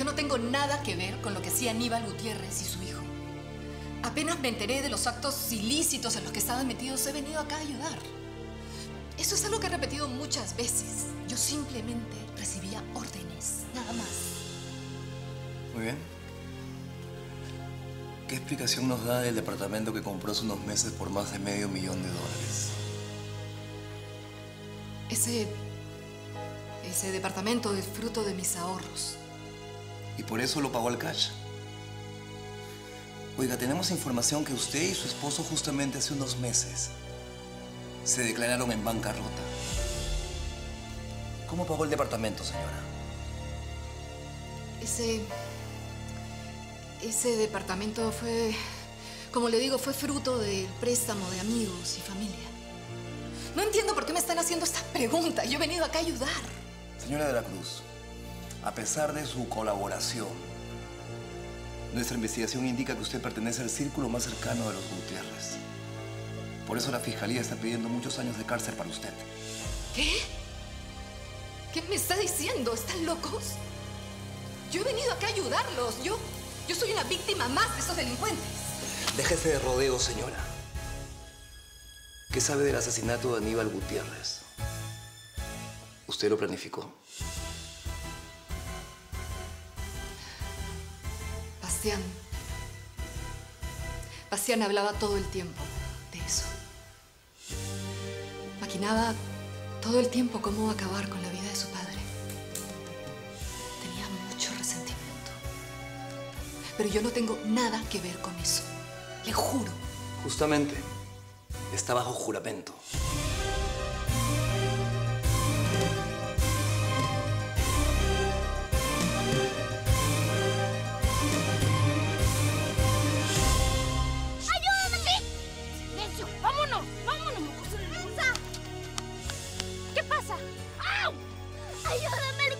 yo no tengo nada que ver con lo que hacía Aníbal Gutiérrez y su hijo. Apenas me enteré de los actos ilícitos en los que estaban metidos, he venido acá a ayudar. Eso es algo que he repetido muchas veces. Yo simplemente recibía órdenes, nada más. Muy bien. ¿Qué explicación nos da del departamento que compró hace unos meses por más de medio millón de dólares? Ese... Ese departamento es fruto de mis ahorros. Y por eso lo pagó al cash. Oiga, tenemos información que usted y su esposo justamente hace unos meses se declararon en bancarrota. ¿Cómo pagó el departamento, señora? Ese... Ese departamento fue... Como le digo, fue fruto del préstamo de amigos y familia. No entiendo por qué me están haciendo estas preguntas. Yo he venido acá a ayudar. Señora de la Cruz, a pesar de su colaboración, nuestra investigación indica que usted pertenece al círculo más cercano de los Gutiérrez. Por eso la Fiscalía está pidiendo muchos años de cárcel para usted. ¿Qué? ¿Qué me está diciendo? ¿Están locos? Yo he venido acá a ayudarlos. Yo, yo soy una víctima más de esos delincuentes. Déjese de rodeo, señora. ¿Qué sabe del asesinato de Aníbal Gutiérrez? ¿Usted lo planificó? Bastián. Bastián hablaba todo el tiempo de eso. Maquinaba todo el tiempo cómo acabar con la vida de su padre. Tenía mucho resentimiento. Pero yo no tengo nada que ver con eso. Le juro. Justamente, está bajo juramento. ¡Au! ¡Ayúdame!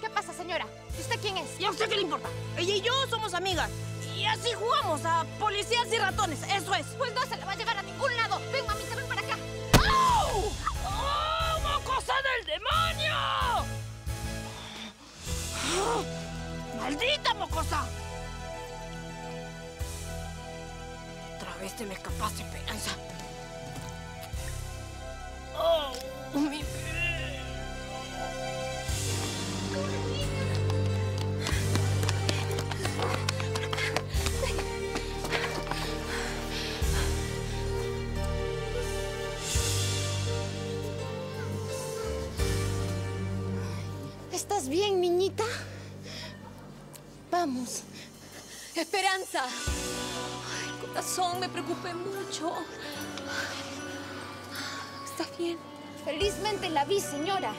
¿Qué pasa, señora? ¿Y usted quién es? ¿Y a usted qué le importa? Ella y yo somos amigas. Y así jugamos a policías y ratones, eso es. Pues no se la va a llevar a ningún lado. Ven, mamita, ven para acá. ¡Au! ¡Oh, mocosa del demonio! ¡Maldita mocosa! Otra vez te me escapaste, Esperanza. ¿Estás bien, niñita? Vamos. Esperanza. Corazón, me preocupé mucho. ¿Estás bien? Felizmente la vi, señora.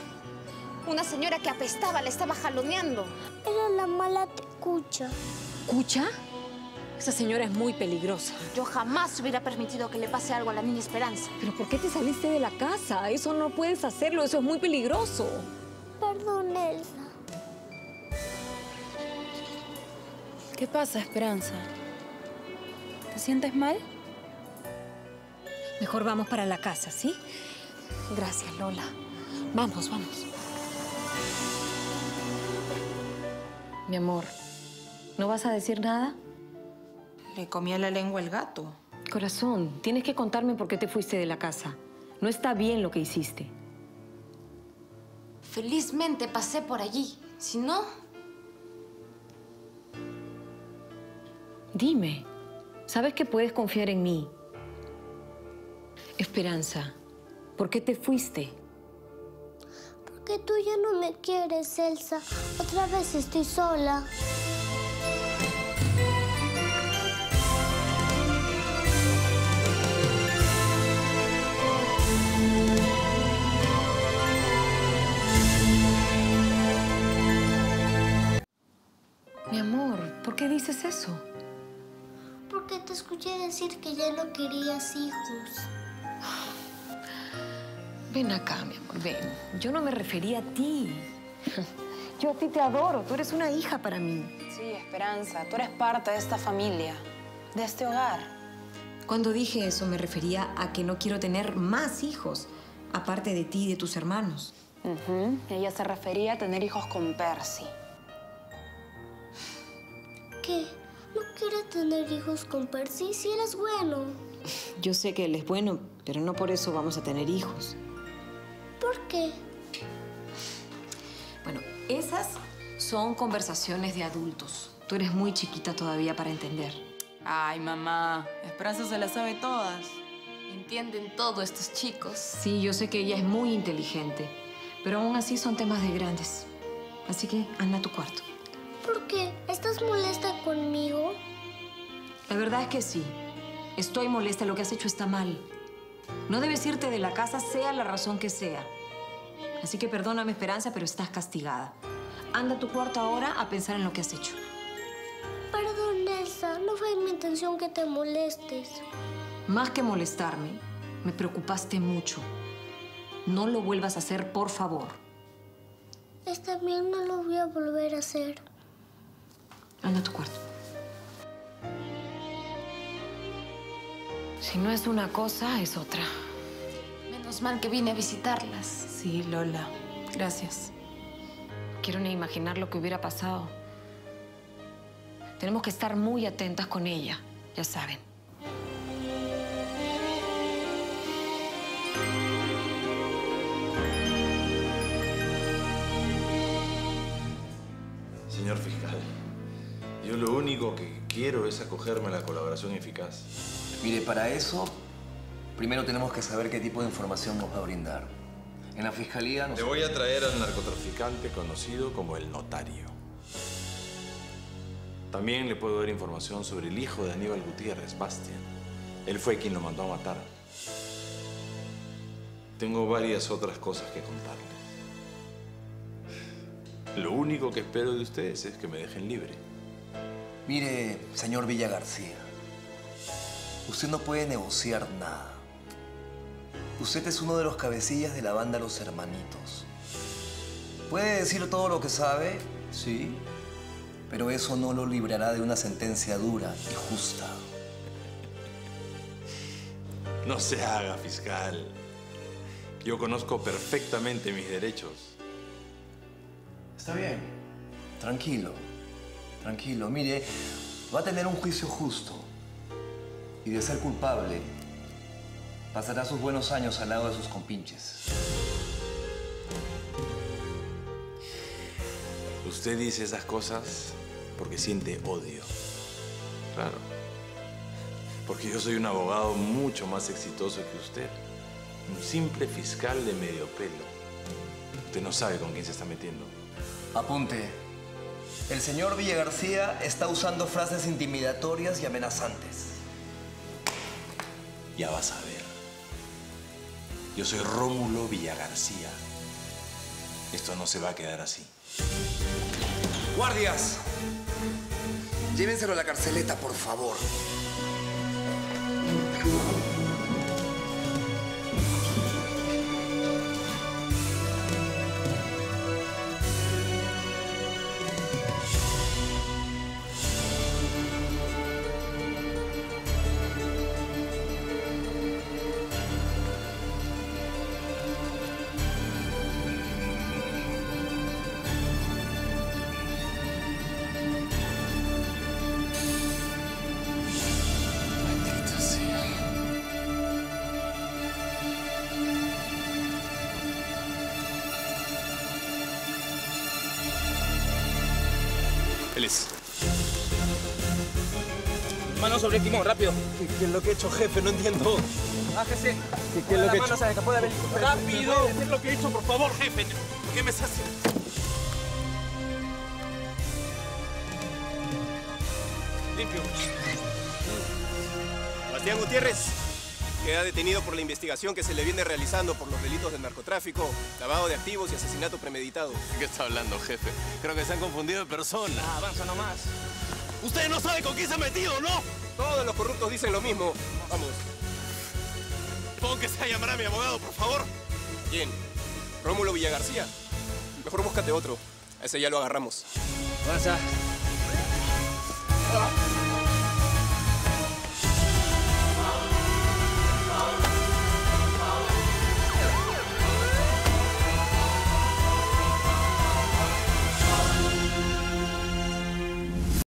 Una señora que apestaba, la estaba jaloneando. Era la mala tecucha. ¿Cucha? Esa señora es muy peligrosa. Yo jamás hubiera permitido que le pase algo a la niña Esperanza. ¿Pero por qué te saliste de la casa? Eso no puedes hacerlo, eso es muy peligroso. Perdón, Elsa. ¿Qué pasa, Esperanza? ¿Te sientes mal? Mejor vamos para la casa, ¿sí? Gracias, Lola. Vamos, vamos. Mi amor, ¿no vas a decir nada? Le comía la lengua el gato. Corazón, tienes que contarme por qué te fuiste de la casa. No está bien lo que hiciste. Felizmente pasé por allí. Si no, Dime, sabes que puedes confiar en mí. Esperanza, ¿por qué te fuiste? Porque tú ya no me quieres, Elsa. Otra vez estoy sola. Mi amor, ¿por qué dices eso? Porque te escuché decir que ya no querías hijos. Ven acá, mi amor, ven. Yo no me refería a ti. Yo a ti te adoro, tú eres una hija para mí. Sí, Esperanza, tú eres parte de esta familia, de este hogar. Cuando dije eso me refería a que no quiero tener más hijos, aparte de ti y de tus hermanos. Ujú. Ella se refería a tener hijos con Percy. qué? No quiere tener hijos con Percy si él es bueno. Yo sé que él es bueno, pero no por eso vamos a tener hijos. Bueno, esas son conversaciones de adultos. Tú eres muy chiquita todavía para entender. Ay, mamá. Esperanza se las sabe todas. Entienden todo estos chicos. Sí, yo sé que ella es muy inteligente, pero aún así son temas de grandes. Así que anda a tu cuarto. ¿Por qué? ¿Estás molesta conmigo? La verdad es que sí. Estoy molesta, lo que has hecho está mal. No debes irte de la casa, sea la razón que sea. Así que perdóname, Esperanza, pero estás castigada. Anda a tu cuarto ahora a pensar en lo que has hecho. Perdón, Elsa. No fue mi intención que te molestes. Más que molestarme, me preocupaste mucho. No lo vuelvas a hacer, por favor. Está bien, no lo voy a volver a hacer. Anda a tu cuarto. Si no es una cosa, es otra. Menos mal que vine a visitarlas. Sí, Lola. Gracias. Quiero ni imaginar lo que hubiera pasado. Tenemos que estar muy atentas con ella, ya saben. Señor fiscal, yo lo único que quiero es acogerme a la colaboración eficaz. Mire, para eso, primero tenemos que saber qué tipo de información nos va a brindar. En la fiscalía nos... Le voy a traer al narcotraficante conocido como el notario. También le puedo dar información sobre el hijo de Aníbal Gutiérrez, Bastian. Él fue quien lo mandó a matar. Tengo varias otras cosas que contarles. Lo único que espero de ustedes es que me dejen libre. Mire, señor Villa García, usted no puede negociar nada. Usted es uno de los cabecillas de la banda Los Hermanitos. Puede decir todo lo que sabe, sí, pero eso no lo librará de una sentencia dura y justa. No se haga, fiscal. Yo conozco perfectamente mis derechos. Está bien, tranquilo, tranquilo. Mire, va a tener un juicio justo. Y de ser culpable, pasará sus buenos años al lado de sus compinches. Usted dice esas cosas porque siente odio. Claro. Porque yo soy un abogado mucho más exitoso que usted. Un simple fiscal de medio pelo. Usted no sabe con quién se está metiendo. Apunte. El señor Villa García está usando frases intimidatorias y amenazantes. Ya vas a ver. Yo soy Rómulo Villagarcía. Esto no se va a quedar así. ¡Guardias! Llévenselo a la carceleta, por favor. Mano sobre el timón, rápido. ¿Qué, es lo que he hecho, jefe? No entiendo. Bájese. ¿Qué, qué es lo que he hecho? se escapó. ¡Rápido! ¿Me puede decir lo que he hecho, por favor, jefe? ¿Por qué me estás? Limpio. Bastián Gutiérrez queda detenido por la investigación que se le viene realizando por los delitos de narcotráfico, lavado de activos y asesinato premeditado. ¿De qué está hablando, jefe? Creo que se han confundido de persona. Ah, avanza nomás. Usted no sabe con quién se ha metido, ¿no? Todos los corruptos dicen lo mismo. Vamos. Póngase a llamar a mi abogado, por favor. ¿Quién? Rómulo Villagarcía. Mejor búscate otro. A ese ya lo agarramos. Avanza. Ah.